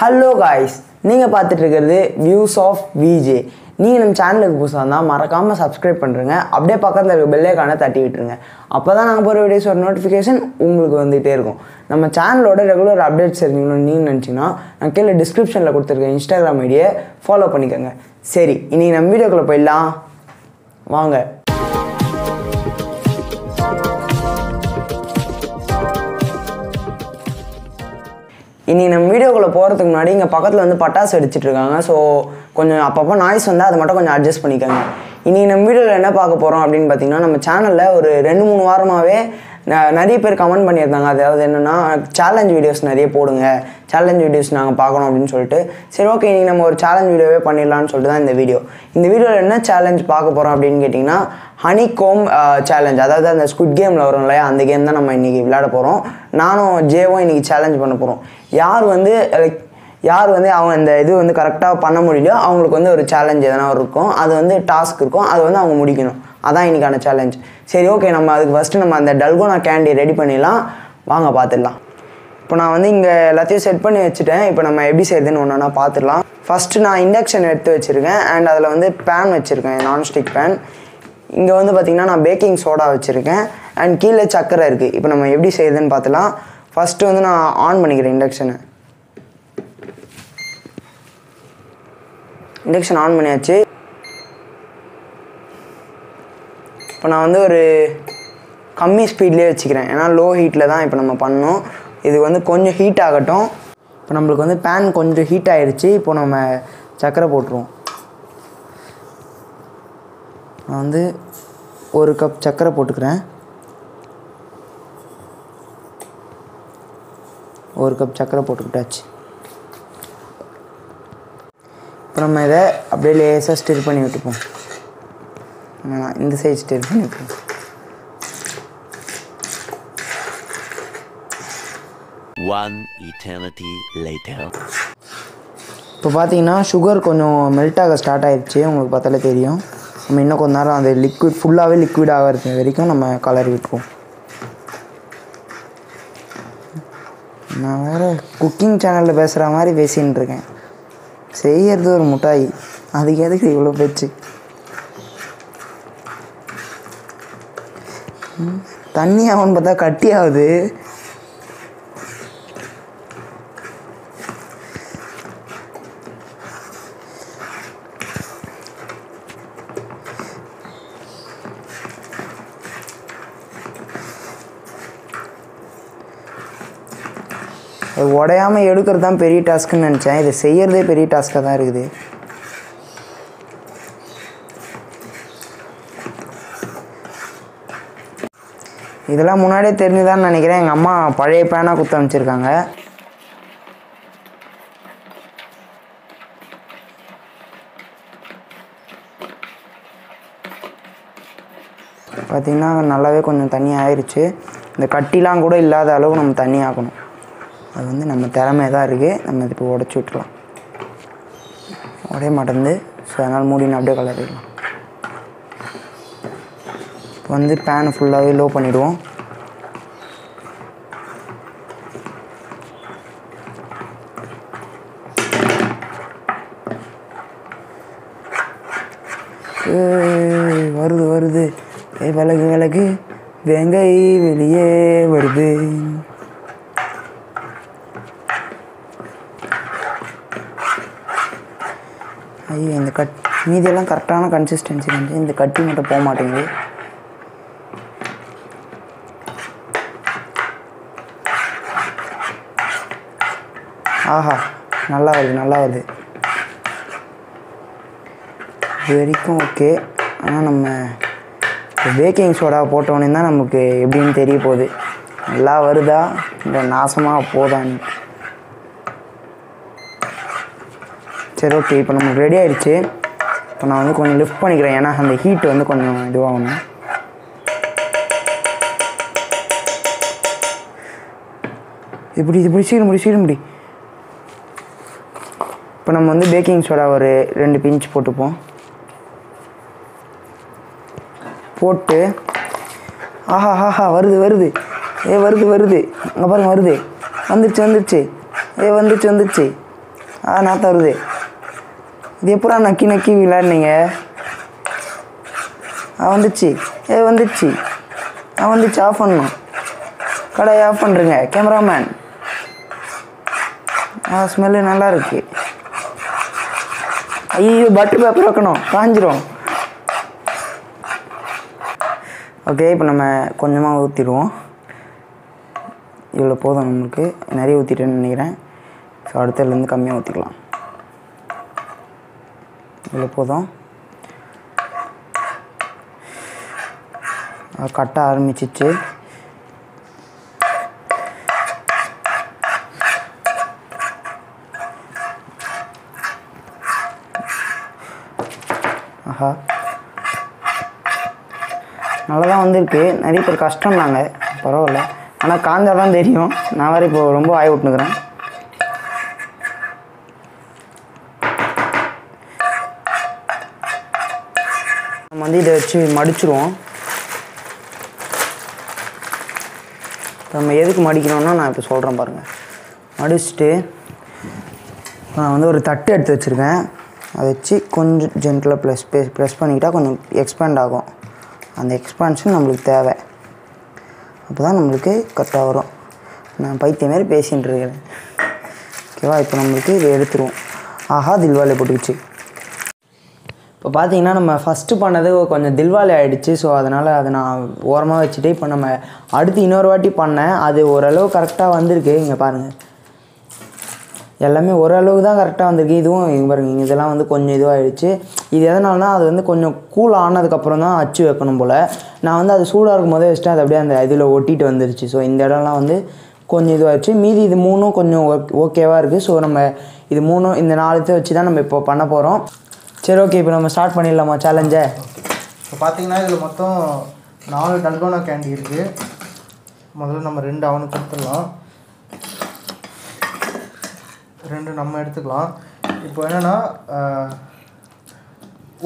Hello guys நீங்கள் பார்த்துட்டு இருக்கிறது வியூஸ் ஆஃப் விஜே நீங்கள் நம்ம சேனலுக்கு புதுசாக இருந்தால் மறக்காமல் சப்ஸ்கிரைப் பண்ணுறங்க அப்படியே பக்கத்தில் இருக்க பெல்லைக்கான தட்டி விட்டுருங்க. அப்போ தான் நாங்கள் போகிற வீடியோஸ் ஒரு நோட்டிஃபிகேஷன் உங்களுக்கு வந்துகிட்டே இருக்கும். நம்ம சேனலோட ரெகுலர் அப்டேட்ஸ் தெரிஞ்சுக்கணும்னு நீங்கள் நினச்சிங்கன்னா நான் கீழே டிஸ்கிரிப்ஷனில் கொடுத்துருக்க இன்ஸ்டாகிராம் ஐடியை ஃபாலோ பண்ணிக்கோங்க. சரி இன்றைக்கி நம்ம வீடியோக்குள்ளே போயிடலாம். வாங்க. இனி நம்ம வீடியோக்குள்ளே போகிறதுக்கு முன்னாடி இங்கே பக்கத்தில் வந்து பட்டாசு அடிச்சுட்டு இருக்காங்க. ஸோ கொஞ்சம் அப்பப்போ நாய்ஸ் வந்தால் அதை மட்டும் கொஞ்சம் அட்ஜஸ்ட் பண்ணிக்கோங்க. இனி நம்ம வீடியோவில் என்ன பார்க்க போகிறோம் அப்படின்னு பார்த்தீங்கன்னா நம்ம சேனலில் ஒரு ரெண்டு மூணு வாரமாகவே நிறைய பேர் கமெண்ட் பண்ணியிருந்தாங்க. அதாவது என்னென்னா சேலஞ்ச் வீடியோஸ் நிறைய போடுங்க. சேலஞ்ச் வீடியோஸ் நாங்கள் பார்க்கணும் அப்படின்னு சொல்லிட்டு. சரி ஓகே இன்றைக்கி நம்ம ஒரு சேலஞ்ச் வீடியோவே பண்ணிடலாம்னு சொல்லிட்டு தான் இந்த வீடியோ இந்த வீடியோவில் என்ன சேலஞ்ச் பார்க்க போகிறோம் அப்படின்னு கேட்டிங்கன்னா ஹனி கோம் சேலஞ்ச் அதாவது அந்த ஸ்குட் கேமில் வரும் இல்லையா? அந்த கேம் தான் நம்ம இன்றைக்கி விளையாட போகிறோம் நானும் ஜேவும் இன்றைக்கி சேலஞ்ச் பண்ண போகிறோம் யார் வந்து லைக் யார் வந்து அவங்க இந்த இது வந்து கரெக்டாக பண்ண முடியலையோ அவங்களுக்கு வந்து ஒரு சேலஞ்ச் எதனா இருக்கும். அது வந்து டாஸ்க் இருக்கும். அது வந்து அவங்க முடிக்கணும். அதான் இன்றைக்கான சேலஞ்ச் சரி ஓகே நம்ம அதுக்கு ஃபஸ்ட்டு நம்ம அந்த டல்கோனா கேண்டி ரெடி பண்ணிடலாம். வாங்க பார்த்துடலாம். இப்போ நான் வந்து இங்கே எல்லாத்தையும் செட் பண்ணி வச்சுட்டேன். இப்போ நம்ம எப்படி செய்யுதுன்னு ஒன்று ஒன்றா பார்த்துடலாம். ஃபஸ்ட்டு நான் இண்டக்ஷன் எடுத்து வச்சுருக்கேன். அண்ட் அதில் வந்து பேன் வச்சுருக்கேன் நான்ஸ்டிக் பேன் இங்கே வந்து பார்த்திங்கன்னா நான் பேக்கிங் சோடா வச்சுருக்கேன். அண்ட் கீழே சக்கரை இருக்குது இப்போ நம்ம எப்படி செய்யுதுன்னு பார்த்துலாம் ஃபஸ்ட்டு வந்து நான் ஆன் பண்ணிக்கிறேன் இண்டக்ஷனை இண்டக்ஷன் ஆன் பண்ணியாச்சு. இப்போ நான் வந்து ஒரு கம்மி ஸ்பீட்லேயே வச்சுக்கிறேன். ஏன்னா லோ ஹீட்டில் தான் இப்போ நம்ம பண்ணோம். இது வந்து கொஞ்சம் ஹீட் ஆகட்டும். இப்போ நம்மளுக்கு வந்து பேன் கொஞ்சம் ஹீட் ஆகிடுச்சு இப்போ நம்ம சர்க்கரை போட்டுருவோம். நான் வந்து ஒரு கப் சர்க்கரை போட்டுக்கிறேன். ஒரு கப் சர்க்கரை போட்டுக்கிட்டாச்சு. இப்போ நம்ம இதை அப்படியே லேசாக ஸ்டிர் பண்ணி விட்டுப்போம். ஆ, இந்த சைடு ஸ்டிர் பண்ணி விட்டுருவோம் One eternity later. இப்போ பார்த்தீங்கன்னா சுகர் கொஞ்சம் மெல்ட் ஆக ஸ்டார்ட் ஆயிடுச்சு உங்களுக்கு பார்த்தாலே தெரியும். நம்ம இன்னும் கொஞ்ச நேரம் அந்த லிக்விட் ஃபுல்லாகவே லிக்விட் ஆகிறது வரைக்கும் நம்ம கலரி விட்டுருவோம். நான் வேறு குக்கிங் சேனலில் பேசுகிற மாதிரி பேசின்னு இருக்கேன். செய்யறது ஒரு முட்டாய். அதுக்கு எதுக்கு இவ்வளோ பேச்சு? தண்ணி ஆகும்னு பார்த்தா கட்டி ஆகுது உடையாமல் எடுக்கிறது தான் பெரிய டாஸ்க்குன்னு நினச்சேன். இதை செய்கிறதே பெரிய டாஸ்க்காக தான் இருக்குது. இதெல்லாம் முன்னாடியே தெரிஞ்சுதான்னு நினைக்கிறேன். எங்கள் அம்மா பழைய பேனாக குத்த அமைச்சிருக்காங்க பார்த்திங்கன்னா நல்லாவே கொஞ்சம் தண்ணி ஆயிடுச்சு இந்த கட்டிலாம் கூட இல்லாத அளவு நம்ம தண்ணி ஆக்கணும். அது வந்து நம்ம திறமை தான் இருக்குது நம்ம இப்போ உடச்சி விட்டுலாம் உடைய மாட்டேங்குது ஸோ அதனால் மூடின்னு அப்படியே கலரிடலாம். வந்து பேனை ஃபுல்லாகவே லோ பண்ணிவிடுவோம் வருது வருது. ஏ விலகு விலகு வெங்கை வெளியே வருது. ஐயோ இந்த கட் மீதியெல்லாம் கரெக்டான கன்சிஸ்டன்சி வந்து இந்த கட்டி மட்டும் போக மாட்டேங்குது. ஆஹா நல்லா வருது நல்லா வருது. இது வரைக்கும் ஓகே ஆனால் நம்ம பேக்கிங் சோடா போட்டோன்னே தான் நமக்கு எப்படின்னு தெரிய போகுது. நல்லா வருதா? இல்லை நாசமாக போதான்னு. சரி ஓகே இப்போ நமக்கு ரெடி ஆயிடுச்சு. இப்போ நான் வந்து கொஞ்சம் லிஃப்ட் பண்ணிக்கிறேன். ஏன்னா அந்த ஹீட் வந்து கொஞ்சம் இதுவாகணும். இப்படி இப்படி சீக்கிரம் முடி சீக்கிரம் முடி. இப்போ நம்ம வந்து பேக்கிங் சோடா ஒரு ரெண்டு பிஞ்ச் போட்டுப்போம். போட்டு ஆஹா ஆஹா வருது வருது. ஏ வருது வருது. அங்கே பாருங்க வருது. வந்துடுச்சு வந்துடுச்சு ஏ வந்துச்சு வந்துடுச்சு ஆ நாற்றம் வருது. இது எப்படா நக்கி நக்கி விளையாடுனீங்க? ஆ வந்துச்சு. ஏ வந்துச்சு. ஆ வந்துச்சு. ஆஃப் பண்ணணும். கடையை ஆஃப் பண்ணுறேங்க கேமராமேன். ஆ ஸ்மெல்லு நல்லா இருக்குது ஐயோ பட்டர் பேப்பர் வைக்கணும். காஞ்சிரும். ஓகே இப்போ நம்ம கொஞ்சமாக ஊற்றிடுவோம் இவ்வளோ போதும் நம்மளுக்கு. நிறைய ஊற்றிட்டேன்னு நினைக்கிறேன். ஸோ அடுத்ததுலேருந்து கம்மியாக ஊற்றிக்கலாம் இவ்வளோ போதும். கட்ட ஆரம்பிச்சிச்சு. ஆஹா. நல்லா தான் வந்திருக்கு. நிறைய பேர் கஷ்டம்னாங்க பரவாயில்ல. ஆனால் காஞ்சா தான் தெரியும். நான் வேறு இப்போ ரொம்ப ஆய விட்டுனுக்குறேன் நம்ம வந்து இதை வச்சு மடிச்சிருவோம். நம்ம எதுக்கு மடிக்கிறோம்னா நான் இப்போ சொல்கிறேன் பாருங்கள் மடிச்சுட்டு நான் வந்து ஒரு தட்டு எடுத்து வச்சுருக்கேன். அதை வச்சு கொஞ்சம் ஜென்டலாக ப்ளஸ் ப்ரெஸ் பண்ணிக்கிட்டால் கொஞ்சம் எக்ஸ்பேண்ட் ஆகும். அந்த எக்ஸ்பான்ஷன் நம்மளுக்கு தேவை. அப்போ தான் நம்மளுக்கு கரெக்டாக வரும் நான் பைத்தியம் மாரி பேசிகிட்டு இருக்கிறேன். ஓகேவா இப்போ நம்மளுக்கு இதை எடுத்துருவோம். ஆஹா தில்வாலே போட்டுக்கிச்சு. இப்போ பார்த்தீங்கன்னா நம்ம ஃபஸ்ட்டு பண்ணது கொஞ்சம் தில்வாலி ஆகிடுச்சு ஸோ அதனால் அதை நான் ஓரமாக வச்சுட்டு இப்போ நம்ம அடுத்து இன்னொரு வாட்டி பண்ணேன். அது ஓரளவு கரெக்டாக வந்திருக்கு. இங்கே பாருங்கள் எல்லாமே ஓரளவுக்கு தான் கரெக்டாக வந்திருக்கு. இதுவும் இங்கே பாருங்க இதெல்லாம் வந்து கொஞ்சம் இதுவாகிடுச்சு இது எதனாலனா அது வந்து கொஞ்சம் கூல் ஆனதுக்கப்புறம் தான் அச்சு வைக்கணும் போல். நான் வந்து அது சூடாக இருக்கும் போதே வச்சுட்டு அது அப்படியே அந்த இதில் ஒட்டிட்டு வந்துருச்சு. ஸோ இந்த இடம்லாம் வந்து கொஞ்சம் இதுவாகிடுச்சு மீதி இது மூணும் கொஞ்சம் ஓகேவாக இருக்குது ஸோ நம்ம இது மூணும் இந்த நாலுத்தை வச்சு தான் நம்ம இப்போ பண்ண போகிறோம் சரி ஓகே இப்போ நம்ம ஸ்டார்ட் பண்ணிடலாமா சேலஞ்சை இப்போ பார்த்தீங்கன்னா இதில் மொத்தம் நாலு டல்கோனா கேண்டி இருக்குது முதல்ல நம்ம ரெண்டு அவனுக்கு கொடுத்துடலாம். ரெண்டு நம்ம எடுத்துக்கலாம். இப்போ என்னென்னா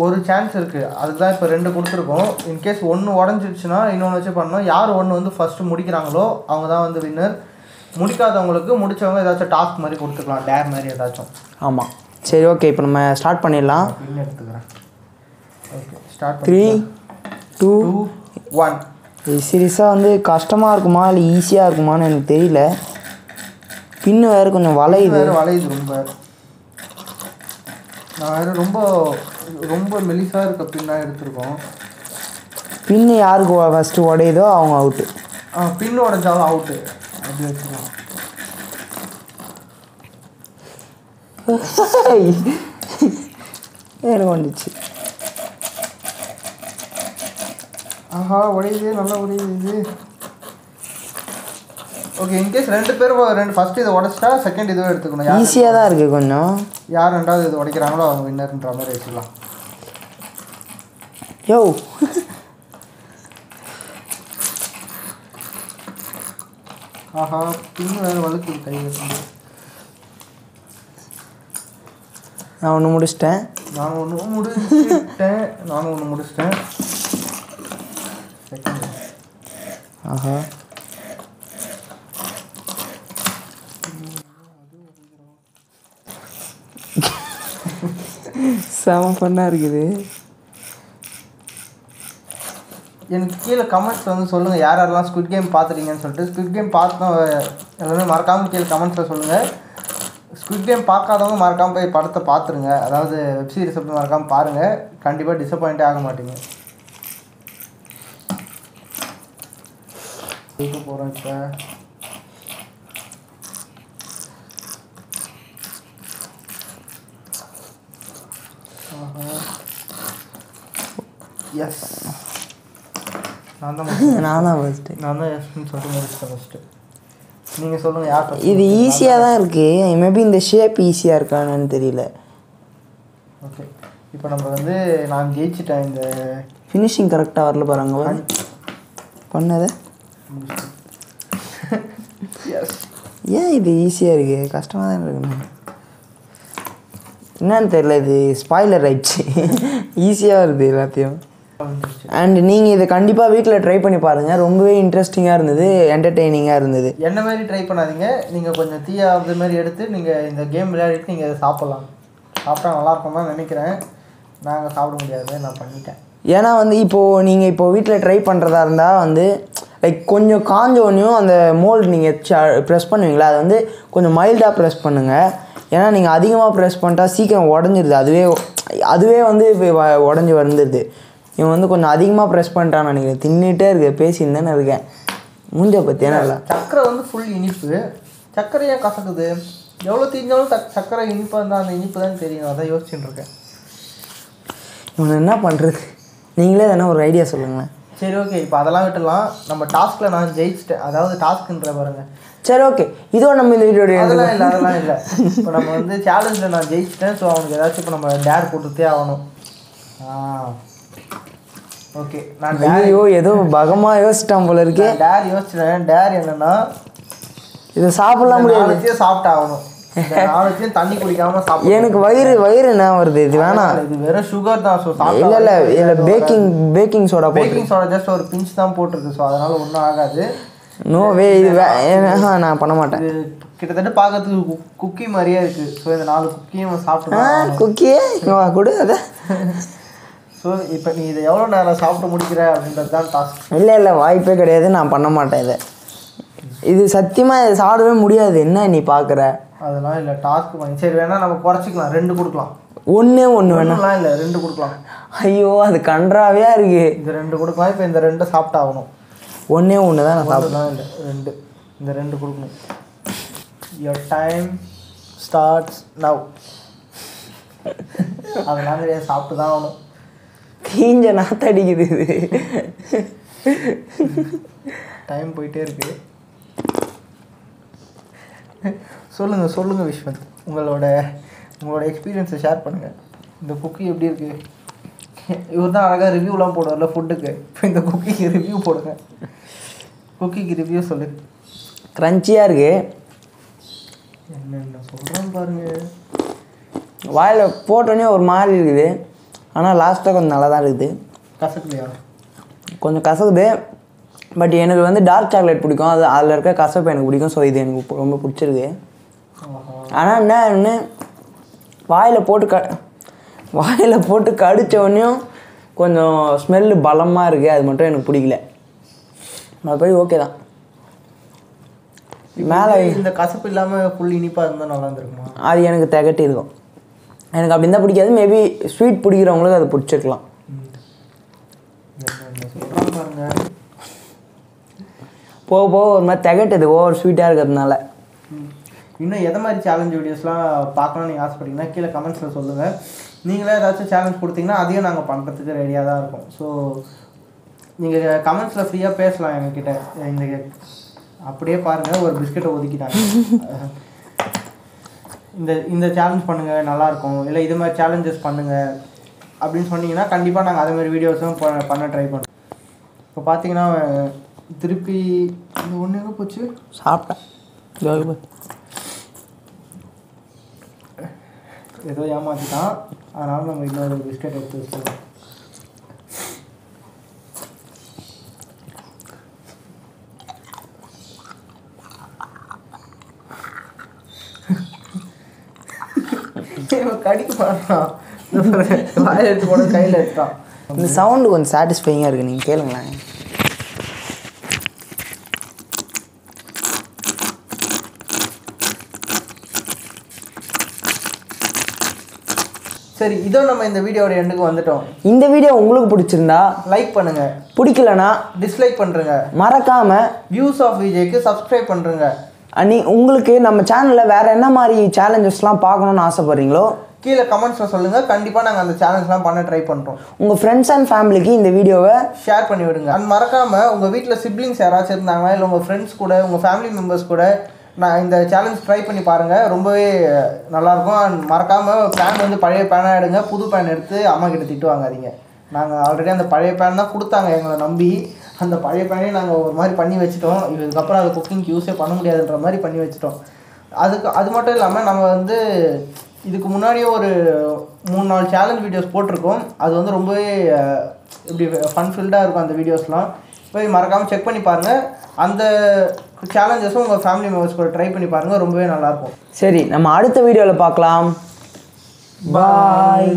ஒரு சான்ஸ் இருக்குது அதுக்கு தான் இப்போ ரெண்டு கொடுத்துருக்கோம். இன்கேஸ் ஒன்று உடஞ்சிடுச்சுன்னா இன்னொன்று வச்சு பண்ணோம் யார் ஒன்று வந்து ஃபஸ்ட்டு முடிக்கிறாங்களோ அவங்க தான் வந்து வின்னர் முடிக்காதவங்களுக்கு முடிச்சவங்க ஏதாச்சும் டாஸ்க் மாதிரி கொடுத்துக்கலாம். டேர் மாதிரி ஏதாச்சும். ஆமாம் சரி ஓகே இப்போ நம்ம ஸ்டார்ட் பண்ணிடலாம். எடுத்துக்கிறேன். Okay start three two one சீரியஸாக வந்து கஷ்டமாக இருக்குமா? இல்லை ஈஸியாக இருக்குமான்னு எனக்கு தெரியல. பின்னு வேறு கொஞ்சம் வளையுது. வளையுது ரொம்ப. நான் வேறு ரொம்ப ரொம்ப மெலிசாக இருக்க பின்னாக எடுத்திருக்கோம். பின்னு யாருக்கு ஃபஸ்ட்டு உடையுதோ அவங்க அவுட்டு ஆ பின் உடஞ்சாலும் அவுட்டு அப்படி வச்சுக்கலாம். எனக்கு வந்துச்சு. ஆஹா உடையுது நல்லா உடையுது. ஓகே இன்கேஸ் ரெண்டு பேரும் ரெண்டு ஃபஸ்ட்டு இதை உடச்சிட்டா செகண்ட் இதுவே எடுத்துக்கணும். ஈஸியாக தான் இருக்குது கொஞ்சம். யார் ரெண்டாவது இது உடைக்கிறாங்களோ அவங்க வின்னர்ன்ற மாதிரி வச்சுக்கலாம். யோ ஆஹா பின் வேறு வழுக்குது கை நான் ஒன்று முடிச்சிட்டேன். நான் ஒன்று முடிச்சிட்டேன். நானும் ஒன்று முடிச்சிட்டேன். ஆஹா. செம ஃபன்னாக இருக்குது. எனக்கு கீழே கமெண்ட்ஸ் வந்து சொல்லுங்கள் யார் யாரெல்லாம் ஸ்குட் கேம் பார்த்துட்டீங்கன்னு சொல்லிட்டு. ஸ்குட் கேம் பார்த்தோம் எல்லாமே மறக்காமல் கீழே கமெண்ட்ஸில் சொல்லுங்கள் ஸ்குட் கேம் பார்க்காதவங்க மறக்காமல் போய் படத்தை பார்த்துருங்க. அதாவது வெப் சீரிஸ் அப்படி மறக்காமல் பாருங்கள் கண்டிப்பாக டிசப்பாயிண்டே ஆக மாட்டீங்க. போகிறோம் இப்போ? எஸ் நான் தான். நான் தான் ஃபஸ்ட்டு நான் தான் எஸ்ன்னு சொல்லிட்டு முடிச்சிட்டேன் ஃபஸ்ட்டு நீங்கள் சொல்லுங்கள் யார் இது ஈஸியாக தான் இருக்குது மேபி இந்த ஷேப் ஈஸியாக இருக்கான்னு தெரியல. ஓகே இப்போ நம்ம வந்து நான் ஜெயிச்சிட்டேன் இந்த ஃபினிஷிங் கரெக்டாக வரல பாருங்க பண்ணதை. ஏன் இது ஈஸியாக இருக்குது கஷ்டமாக தான் இருக்கணும் என்னன்னு தெரியல இது ஸ்பாய்லர் ஆயிடுச்சு. ஈஸியாக வருது எல்லாத்தையும். அண்ட் நீங்கள் இதை கண்டிப்பாக வீட்டில் ட்ரை பண்ணி பாருங்கள் ரொம்பவே இன்ட்ரெஸ்டிங்காக இருந்தது என்டர்டெய்னிங்காக இருந்தது. என்ன மாதிரி ட்ரை பண்ணாதீங்க. நீங்கள் கொஞ்சம் தீயா அது மாதிரி எடுத்து நீங்கள் இந்த கேம் விளையாடிட்டு நீங்கள் இதை சாப்பிட்லாம். சாப்பிட்டா நல்லா இருக்கும் தான் நினைக்கிறேன். நாங்கள் சாப்பிட முடியாது நான் பண்ணிட்டேன். ஏன்னா வந்து இப்போது நீங்கள் இப்போ வீட்டில் ட்ரை பண்ணுறதா இருந்தால் வந்து லைக் கொஞ்சம் காஞ்சோடனையும் அந்த மோல்டு நீங்கள் ப்ரெஸ் பண்ணுவீங்களா? அதை வந்து கொஞ்சம் மைல்டாக ப்ரெஸ் பண்ணுங்கள் ஏன்னா நீங்கள் அதிகமாக ப்ரெஸ் பண்ணிட்டா சீக்கிரம் உடஞ்சிருது. அதுவே அதுவே வந்து உடஞ்சி வந்துடுது இவன் வந்து கொஞ்சம் அதிகமாக ப்ரெஸ் பண்ணிட்டான்னு நினைக்கிறேன். தின்னுட்டே இருக்கு. பேசின்னு தானே இருக்கேன். மூஞ்ச பற்றி ஏன்னா இல்லை. சக்கரை வந்து ஃபுல் இனிப்பு. சர்க்கரை ஏன் கசக்குது. எவ்வளோ தீஞ்சாலும் சக் சக்கரை இனிப்பாக இருந்தால் அந்த இனிப்பு தான் தெரியும். அதான் யோசிச்சுட்டு இருக்கேன். இவன் என்ன பண்ணுறது நீங்களே தானே ஒரு ஐடியா சொல்லுங்களேன். சரி ஓகே இப்போ அதெல்லாம் விட்டுலாம் நம்ம டாஸ்கில் நான் ஜெயிச்சிட்டேன். அதாவது டாஸ்க்குன்ற பாருங்க. சரி ஓகே இதோ நம்ம இந்த வீடியோடைய அதெல்லாம் இல்லை அதெல்லாம் இல்லை. இப்போ நம்ம வந்து சேலஞ்சில் நான் ஜெயிச்சிட்டேன். ஸோ அவனுக்கு ஏதாச்சும் இப்போ நம்ம டேர் போட்டுத்தே ஆகணும். ஆ. ஓகே நான் டேர் ஐயோ ஏதோ பகமா யோசிச்சிட்டான் போல இருக்கு. டேர் யோசிச்சிட்டேன். டேர் என்னன்னா இதை சாப்பிடலாம் முடியாது. நாளைக்கே நாளைக்கும் தண்ணி குடிக்காம சாப்பிட எனக்கு வயிறு வயிறு என்ன வருது? இது வேணாம். இது வெறும் சுகர் தான். ஸோ இல்ல இல்ல. இல்ல baking baking soda baking soda just ஒரு பிஞ்ச் தான் போட்டிருக்கு. ஸோ அதனால ஒன்றும் ஆகாது. நோ வே இது நான் பண்ண மாட்டேன். கிட்டத்தட்ட பார்க்கறதுக்கு குக்கி மாதிரியே இருக்கு. ஸோ இந்த நாலு குக்கியும் சாப்பிட்டு குக்கியே கொடு அத. ஸோ இப்போ நீ இதை எவ்வளோ நேரம் சாப்பிட்டு முடிக்கிற அப்படின்றது தான் டாஸ்க் இல்ல இல்ல. வாய்ப்பே கிடையாது. நான் பண்ண மாட்டேன் இதை. இது சத்தியமா இதை சாப்பிடவே முடியாது. என்ன நீ பாக்குற? அதெல்லாம் இல்லை டாஸ்க் பண்ணி சரி வேணா நம்ம குறைச்சிக்கலாம். ரெண்டு கொடுக்கலாம். ஒண்ணே ஒண்ணு வேணாம். இல்லை ரெண்டு கொடுக்கலாம். ஐயோ அது கன்றாவியா இருக்கு. இந்த ரெண்டு கொடுக்கலாம் இப்போ இந்த ரெண்டு சாப்பிட்டு ஆகணும் ஒண்ணே ஒன்று தான் நான் சாப்பிடுவேன். ஒன்றுலாம் இல்லை ரெண்டு. இந்த ரெண்டு கொடுக்கணும். யோர் டைம் ஸ்டார்ட்ஸ் நவ் அதெல்லாம் கிடையாது சாப்பிட்டு தான் ஆகணும். தீஞ்ச நாத்தடிக்குது இது. டைம் போயிட்டே இருக்கு. சொல்லுங்க சொல்லுங்க விஸ்வந்த் உங்களோட உங்களோட எக்ஸ்பீரியன்ஸை ஷேர் பண்ணுங்க. இந்த குக்கி எப்படி இருக்கு? இவர் தான் அழகாக ரிவ்யூலாம் போடுவார்ல ஃபுட்டுக்கு இப்போ இந்த குக்கிக்கு ரிவ்யூ போடுங்க. குக்கிக்கு ரிவ்யூ சொல்லு. கிரன்ச்சியா இருக்கு. என்னென்ன சொல்கிறேன் பாருங்க. வாயில போட்டோன்னே ஒரு மாதிரி இருக்குது. ஆனா லாஸ்ட்டாக கொஞ்சம் நல்லா தான் இருக்குது. கசக்கலையா கொஞ்சம் கசக்குது. பட் எனக்கு வந்து டார்க் சாக்லேட் பிடிக்கும். அது அதில் இருக்க கசப்பு எனக்கு பிடிக்கும். ஸோ இது எனக்கு ரொம்ப பிடிச்சிருக்கு. ஆனால் என்ன ஒன்று வாயில் போட்டு க வாயில் போட்டு கடிச்ச உடனேயும் கொஞ்சம் ஸ்மெல்லு பலமாக இருக்குது அது மட்டும் எனக்கு பிடிக்கல. மற்றபடி ஓகே தான். மேலே இந்த கசப்பு இல்லாமல் ஃபுல் இனிப்பாக இருந்தால் நல்லா இருந்திருக்குமா? அது எனக்கு திகட்டி இருக்கும் எனக்கு அப்படி இருந்தால் பிடிக்காது. மேபி ஸ்வீட் பிடிக்கிறவங்களுக்கு அது பிடிச்சிருக்கலாம் என்னென்ன சொல்கிறான் பாருங்க போக போக ஒரு மாதிரி திகட்டுது ஓவர் ஸ்வீட்டாக இருக்கிறதுனால. இன்னும் எதை மாதிரி சேலஞ்ச் வீடியோஸ்லாம் பார்க்கணும்னு நீங்கள் ஆசைப்பட்டீங்கன்னா கீழே கமெண்ட்ஸில் சொல்லுங்கள் நீங்களே ஏதாச்சும் சேலஞ்ச் கொடுத்தீங்கன்னா அதையும் நாங்கள் பண்ணுறதுக்கு ரெடியாக தான் இருக்கும். ஸோ நீங்கள் கமெண்ட்ஸில் ஃப்ரீயாக பேசலாம் எங்ககிட்ட. இந்த அப்படியே பாருங்கள் ஒரு பிஸ்கெட்டை ஒதுக்கிட்டாங்க. இந்த இந்த சேலஞ்ச் பண்ணுங்கள் நல்லாயிருக்கும் இல்லை இது மாதிரி சேலஞ்சஸ் பண்ணுங்கள் அப்படின்னு சொன்னீங்கன்னா கண்டிப்பாக நாங்கள் அதே மாதிரி வீடியோஸும் பண்ண ட்ரை பண்ணுறோம் இப்போ பார்த்தீங்கன்னா திருப்பி இந்த ஒன்று எங்கே போச்சு? சாப்பிட்டேன். ஏதோ ஏமாத்திட்டான். அதனால நம்ம இன்னொரு பிஸ்கட் எடுத்து இவன் கடிக்க மாட்டான். வாயில் எடுத்து போட கையில் எடுத்தான். இந்த சவுண்டு கொஞ்சம் சாட்டிஸ்ஃபைங்காக இருக்குது நீங்கள் கேளுங்களேன். சரி இதோ நம்ம இந்த வீடியோட எண்டுக்கு வந்துட்டோம். இந்த வீடியோ உங்களுக்கு பிடிச்சிருந்தா லைக் பண்ணுங்க. பிடிக்கலனா டிஸ்லைக் பண்ணுறங்க மறக்காம வியூஸ் ஆஃப் விஜய்க்கு சப்ஸ்கிரைப் பண்ணுறங்க நீ உங்களுக்கு நம்ம சேனலில் வேற என்ன மாதிரி சேலஞ்சஸ்லாம் பார்க்கணுன்னு ஆசைப்படுறீங்களோ? கீழே கமெண்ட்ஸில் சொல்லுங்கள் கண்டிப்பாக நாங்கள் அந்த சேலஞ்ச்லாம் பண்ண ட்ரை பண்ணுறோம் உங்கள் ஃப்ரெண்ட்ஸ் அண்ட் ஃபேமிலிக்கு இந்த வீடியோவை ஷேர் பண்ணி விடுங்க அண்ட் மறக்காம உங்க வீட்டில் சிப்ளிங்ஸ் யாராச்சும் இருந்தாங்க இல்லை உங்க ஃப்ரெண்ட்ஸ் கூட உங்க ஃபேமிலி மெம்பர்ஸ் கூட நான் இந்த சேலஞ்ச் ட்ரை பண்ணி பாருங்கள் ரொம்பவே நல்லாயிருக்கும். அண்ட் மறக்காமல் பேன் வந்து பழைய பேனா எடுங்க. புது பேன் எடுத்து அம்மா கிட்ட திட்டு வாங்காதீங்க. நாங்கள் ஆல்ரெடி அந்த பழைய பேன் தான் கொடுத்தாங்க. எங்களை நம்பி அந்த பழைய பேனே நாங்கள் ஒரு மாதிரி பண்ணி வச்சுட்டோம். இதுக்கப்புறம் அது குக்கிங்க்கு யூஸே பண்ண முடியாதுன்ற மாதிரி பண்ணி வச்சுட்டோம். அதுக்கு அது மட்டும் இல்லாமல் நம்ம வந்து இதுக்கு முன்னாடியே ஒரு மூணு நாலு சேலஞ்ச் வீடியோஸ் போட்டிருக்கோம். அது வந்து ரொம்பவே இப்படி ஃபன்ஃபில்டாக இருக்கும் அந்த வீடியோஸ்லாம் போய் மறக்காமல் செக் பண்ணி பாருங்கள் அந்த சேலஞ்சஸும் உங்கள் ஃபேமிலி மெம்பர்ஸ் கூட ட்ரை பண்ணி பாருங்கள் ரொம்பவே நல்லாயிருக்கும் சரி நம்ம அடுத்த வீடியோவில் பார்க்கலாம். பாய்